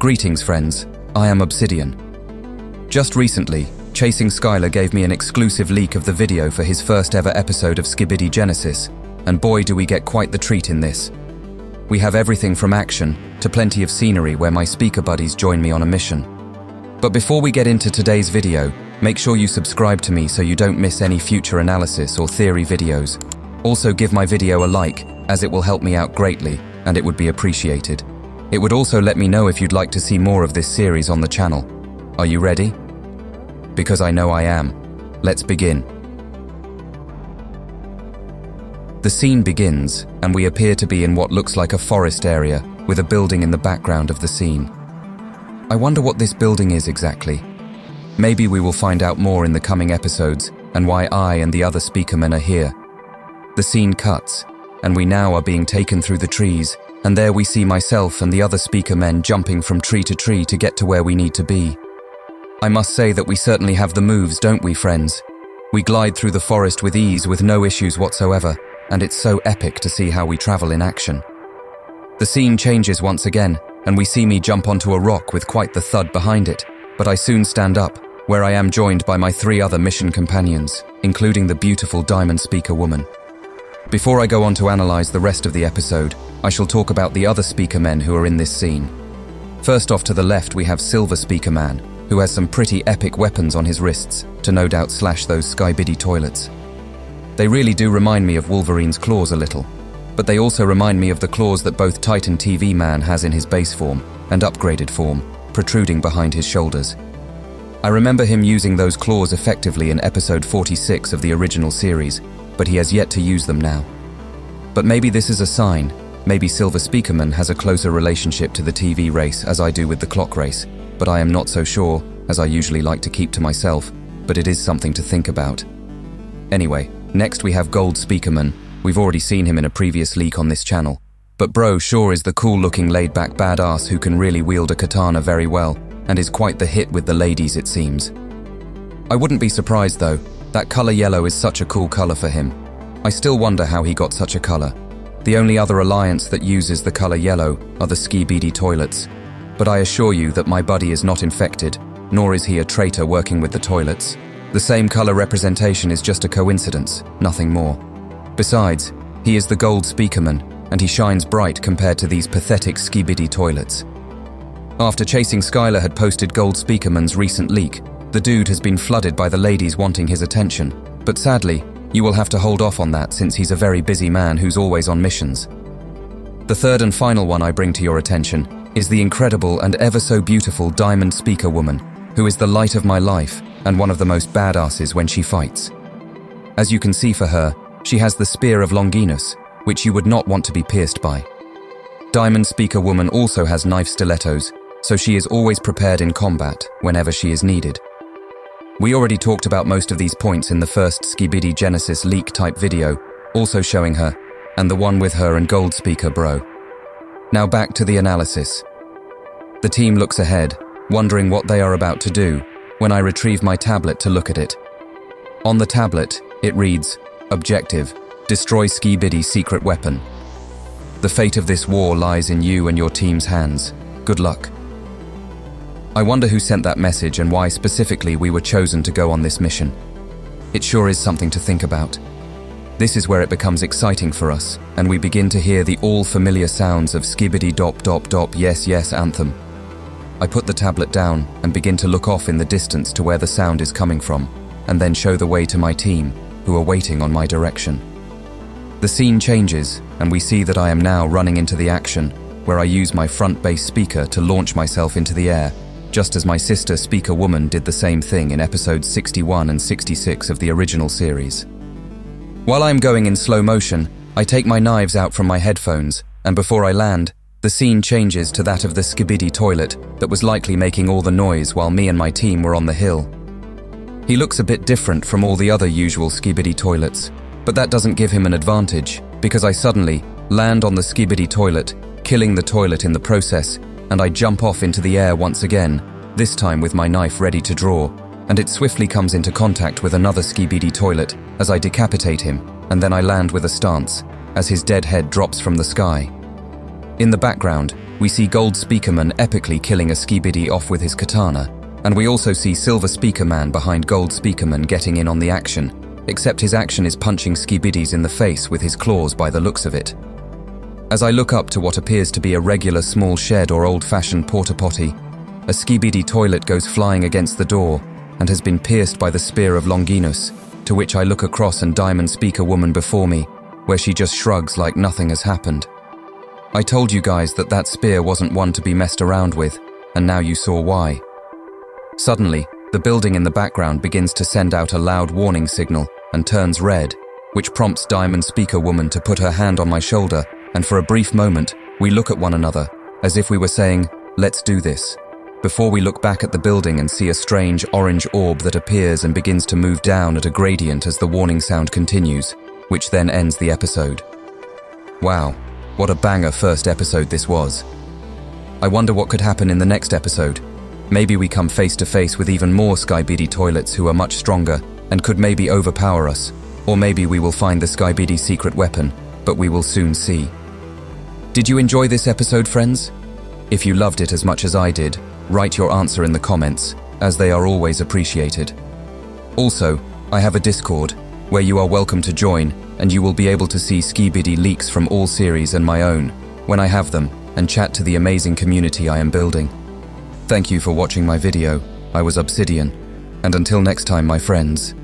Greetings, friends. I am Obsidian. Just recently, Chasing Skyler gave me an exclusive leak of the video for his first ever episode of Skibidi Genesis, and boy do we get quite the treat in this. We have everything from action to plenty of scenery where my speaker buddies join me on a mission. But before we get into today's video, make sure you subscribe to me so you don't miss any future analysis or theory videos. Also give my video a like, as it will help me out greatly, and it would be appreciated. It would also let me know if you'd like to see more of this series on the channel. Are you ready? Because I know I am. Let's begin. The scene begins, and we appear to be in what looks like a forest area, with a building in the background of the scene. I wonder what this building is exactly. Maybe we will find out more in the coming episodes, and why I and the other speakermen are here. The scene cuts, and we now are being taken through the trees, and there we see myself and the other speaker men jumping from tree to tree to get to where we need to be. I must say that we certainly have the moves, don't we, friends? We glide through the forest with ease with no issues whatsoever, and it's so epic to see how we travel in action. The scene changes once again, and we see me jump onto a rock with quite the thud behind it, but I soon stand up, where I am joined by my three other mission companions, including the beautiful diamond speaker woman. Before I go on to analyze the rest of the episode, I shall talk about the other speaker men who are in this scene. First off to the left we have Silver Speaker Man, who has some pretty epic weapons on his wrists to no doubt slash those Skibidi toilets. They really do remind me of Wolverine's claws a little, but they also remind me of the claws that both Titan TV Man has in his base form and upgraded form, protruding behind his shoulders. I remember him using those claws effectively in episode 46 of the original series, but he has yet to use them now. But maybe this is a sign. Maybe Silver Speakerman has a closer relationship to the TV race as I do with the clock race, but I am not so sure, as I usually like to keep to myself, but it is something to think about. Anyway, next we have Gold Speakerman. We've already seen him in a previous leak on this channel. But bro sure is the cool-looking laid-back badass who can really wield a katana very well, and is quite the hit with the ladies it seems. I wouldn't be surprised though, that colour yellow is such a cool colour for him. I still wonder how he got such a colour. The only other alliance that uses the colour yellow are the Skibidi toilets. But I assure you that my buddy is not infected, nor is he a traitor working with the toilets. The same colour representation is just a coincidence, nothing more. Besides, he is the gold speakerman, and he shines bright compared to these pathetic Skibidi toilets. After Chasing Skyler had posted Gold Speakerman's recent leak, the dude has been flooded by the ladies wanting his attention, but sadly, you will have to hold off on that since he's a very busy man who's always on missions. The third and final one I bring to your attention is the incredible and ever so beautiful Diamond Speaker woman, who is the light of my life and one of the most badasses when she fights. As you can see for her, she has the Spear of Longinus, which you would not want to be pierced by. Diamond Speaker Woman also has knife stilettos, so she is always prepared in combat whenever she is needed. We already talked about most of these points in the first Skibidi Genesis leak type video, also showing her, and the one with her and Gold Speaker Bro. Now back to the analysis. The team looks ahead, wondering what they are about to do, when I retrieve my tablet to look at it. On the tablet, it reads, Objective, destroy Skibidi's secret weapon. The fate of this war lies in you and your team's hands. Good luck. I wonder who sent that message and why specifically we were chosen to go on this mission. It sure is something to think about. This is where it becomes exciting for us, and we begin to hear the all-familiar sounds of Skibidi Dop Dop Dop Yes Yes anthem. I put the tablet down and begin to look off in the distance to where the sound is coming from, and then show the way to my team, who are waiting on my direction. The scene changes, and we see that I am now running into the action, where I use my front bass speaker to launch myself into the air just as my sister Speaker Woman did the same thing in episodes 61 and 66 of the original series. While I'm going in slow motion, I take my knives out from my headphones, and before I land, the scene changes to that of the Skibidi toilet that was likely making all the noise while me and my team were on the hill. He looks a bit different from all the other usual Skibidi toilets, but that doesn't give him an advantage, because I suddenly land on the Skibidi toilet, killing the toilet in the process and I jump off into the air once again, this time with my knife ready to draw, and it swiftly comes into contact with another Skibidi toilet as I decapitate him, and then I land with a stance, as his dead head drops from the sky. In the background, We see Gold Speakerman epically killing a Skibidi off with his katana, and we also see Silver Speakerman behind Gold Speakerman getting in on the action, except his action is punching Skibidis in the face with his claws by the looks of it. As I look up to what appears to be a regular small shed or old-fashioned porta potty, a Skibidi toilet goes flying against the door and has been pierced by the spear of Longinus, to which I look across and Diamond Speaker woman before me, where she just shrugs like nothing has happened. I told you guys that that spear wasn't one to be messed around with, and now you saw why. Suddenly, the building in the background begins to send out a loud warning signal and turns red, which prompts Diamond Speaker Woman to put her hand on my shoulder, and for a brief moment, we look at one another, as if we were saying, let's do this, before we look back at the building and see a strange orange orb that appears and begins to move down at a gradient as the warning sound continues, which then ends the episode. Wow, what a banger first episode this was. I wonder what could happen in the next episode. Maybe we come face to face with even more Skibidi toilets who are much stronger and could maybe overpower us. Or maybe we will find the Skibidi secret weapon, but we will soon see. Did you enjoy this episode, friends? If you loved it as much as I did, write your answer in the comments, as they are always appreciated. Also, I have a Discord, where you are welcome to join and you will be able to see Skibidi leaks from all series and my own, when I have them, and chat to the amazing community I am building. Thank you for watching my video, I was Obsidian, and until next time my friends,